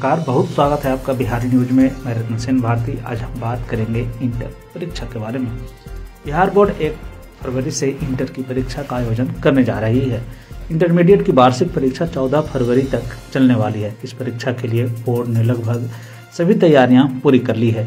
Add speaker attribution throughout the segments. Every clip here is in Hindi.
Speaker 1: नमस्कार, बहुत स्वागत है आपका बिहारी न्यूज़ में। मैं रत्न सेन भारती, आज हम बात करेंगे इंटर परीक्षा के बारे में। बिहार बोर्ड एक फरवरी से इंटर की परीक्षा का आयोजन करने जा रही है। इंटरमीडिएट की वार्षिक परीक्षा 14 फरवरी तक चलने वाली है। इस परीक्षा के लिए बोर्ड ने लगभग सभी तैयारियाँ पूरी कर ली है।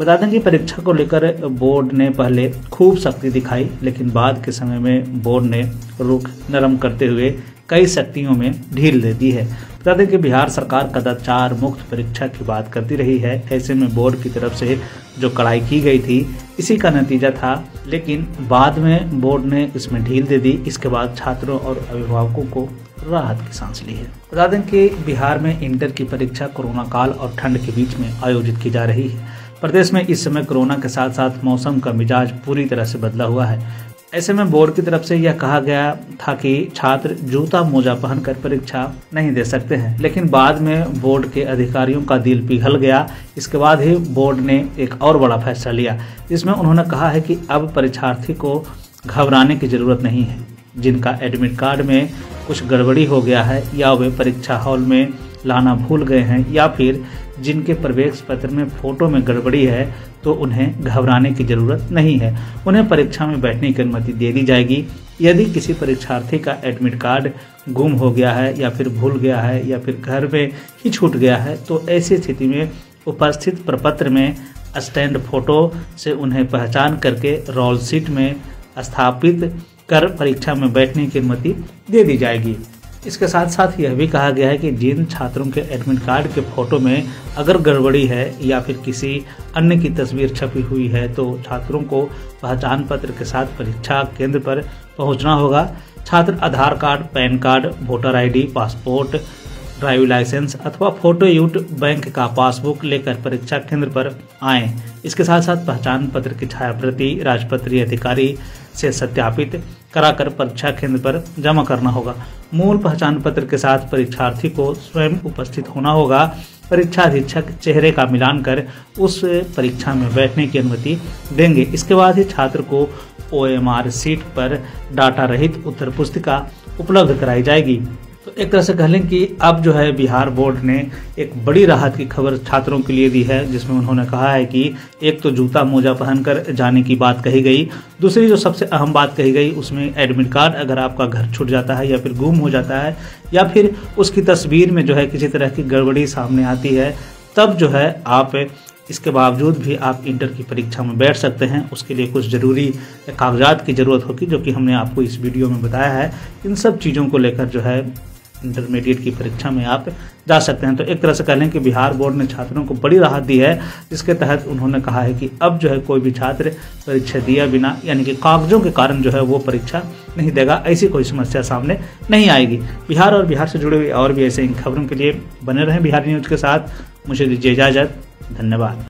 Speaker 1: बता दें कि परीक्षा को लेकर बोर्ड ने पहले खूब सख्ती दिखाई, लेकिन बाद के समय में बोर्ड ने रुख नरम करते हुए कई शक्तियों में ढील दे दी है। बता दें कि बिहार सरकार कदाचार मुक्त परीक्षा की बात करती रही है। ऐसे में बोर्ड की तरफ़ से जो कड़ाई की गई थी, इसी का नतीजा था। लेकिन बाद में बोर्ड ने इसमें ढील दे दी। इसके बाद छात्रों और अभिभावकों को राहत की सांस ली है। बता दें कि बिहार में इंटर की परीक्षा कोरोना काल और ठंड के बीच में आयोजित की जा रही है। प्रदेश में इस समय कोरोना के साथ साथ मौसम का मिजाज पूरी तरह से बदला हुआ है। ऐसे में बोर्ड की तरफ़ से यह कहा गया था कि छात्र जूता मोजा पहनकर परीक्षा नहीं दे सकते हैं। लेकिन बाद में बोर्ड के अधिकारियों का दिल पिघल गया। इसके बाद ही बोर्ड ने एक और बड़ा फैसला लिया। जिसमें उन्होंने कहा है कि अब परीक्षार्थी को घबराने की ज़रूरत नहीं है। जिनका एडमिट कार्ड में कुछ गड़बड़ी हो गया है या वे परीक्षा हॉल में लाना भूल गए हैं या फिर जिनके प्रवेश पत्र में फ़ोटो में गड़बड़ी है तो उन्हें घबराने की ज़रूरत नहीं है। उन्हें परीक्षा में बैठने की अनुमति दे दी जाएगी। यदि किसी परीक्षार्थी का एडमिट कार्ड गुम हो गया है, या फिर भूल गया है, या फिर घर में ही छूट गया है तो ऐसी स्थिति में उपस्थित प्रपत्र में स्टैंड फ़ोटो से उन्हें पहचान करके रोल सीट में स्थापित कर परीक्षा में बैठने की अनुमति दे दी जाएगी। इसके साथ साथ यह भी कहा गया है कि जिन छात्रों के एडमिट कार्ड के फ़ोटो में अगर गड़बड़ी है या फिर किसी अन्य की तस्वीर छपी हुई है तो छात्रों को पहचान पत्र के साथ परीक्षा केंद्र पर पहुँचना होगा। छात्र Aadhaar card PAN card voter ID, passport driving licence अथवा फ़ोटो यूट बैंक का पासबुक लेकर परीक्षा केंद्र पर आए। इसके साथ साथ पहचान पत्र की छायाप्रति राजपत्रीय अधिकारी से सत्यापित कराकर परीक्षा केंद्र पर जमा करना होगा। मूल पहचान पत्र के साथ परीक्षार्थी को स्वयं उपस्थित होना होगा। परीक्षा अधीक्षक चेहरे का मिलान कर उस परीक्षा में बैठने की अनुमति देंगे। इसके बाद ही छात्र को ओ सीट पर डाटा रहित उत्तर पुस्तिका उपलब्ध कराई जाएगी। तो एक तरह से कह लें कि अब जो है बिहार बोर्ड ने एक बड़ी राहत की खबर छात्रों के लिए दी है, जिसमें उन्होंने कहा है कि एक तो जूता मोजा पहनकर जाने की बात कही गई, दूसरी जो सबसे अहम बात कही गई, उसमें एडमिट कार्ड अगर आपका घर छूट जाता है या फिर गुम हो जाता है, या फिर उसकी तस्वीर में जो है किसी तरह की गड़बड़ी सामने आती है, तब जो है आप इसके बावजूद भी आप इंटर की परीक्षा में बैठ सकते हैं। उसके लिए कुछ ज़रूरी कागजात की ज़रूरत होगी, जो कि हमने आपको इस वीडियो में बताया है। इन सब चीज़ों को लेकर जो है इंटरमीडिएट की परीक्षा में आप जा सकते हैं। तो एक तरह से कह लें कि बिहार बोर्ड ने छात्रों को बड़ी राहत दी है, जिसके तहत उन्होंने कहा है कि अब जो है कोई भी छात्र परीक्षा दिया बिना, यानी कि कागजों के कारण जो है वो परीक्षा नहीं देगा, ऐसी कोई समस्या सामने नहीं आएगी। बिहार और बिहार से जुड़े हुए और भी ऐसे इन खबरों के लिए बने रहें बिहार न्यूज़ के साथ। मुझे दीजिए इजाज़त। धन्यवाद।